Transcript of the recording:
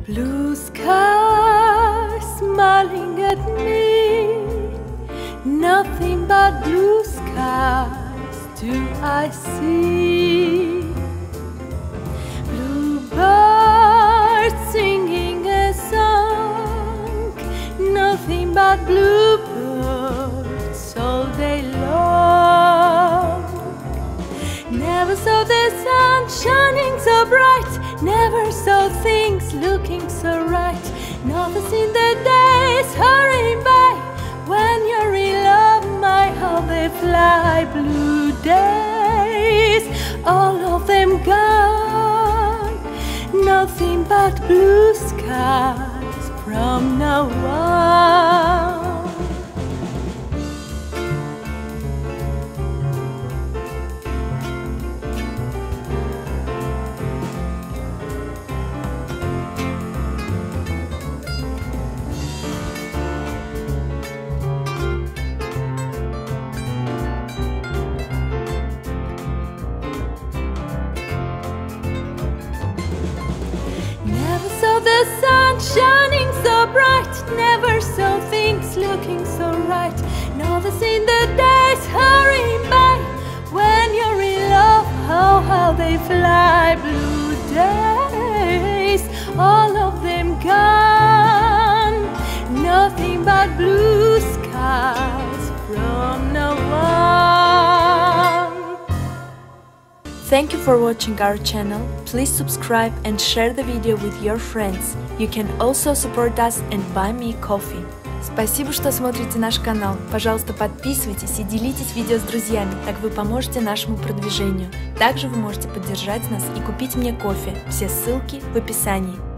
Blue sky smiling at me. Nothing but blue skies do I see. Bluebirds singing a song. Nothing but bluebirds all day long. Never saw the sun shining so bright. Never saw things looking so right. Seen the days hurrying by. When you're in love, my how they fly. Blue days, all of them gone. Nothing but blue skies from now on. Shining so bright. Never saw things looking so right. Never seen the days hurrying by. When you're in love, how how they fly. Blue days, all Thank you for watching our channel. Please subscribe and share the video with your friends. You can also support us and buy me coffee. Спасибо, что смотрите наш канал. Пожалуйста, подписывайтесь и делитесь видео с друзьями, так вы поможете нашему продвижению. Также вы можете поддержать нас и купить мне кофе. Все ссылки в описании.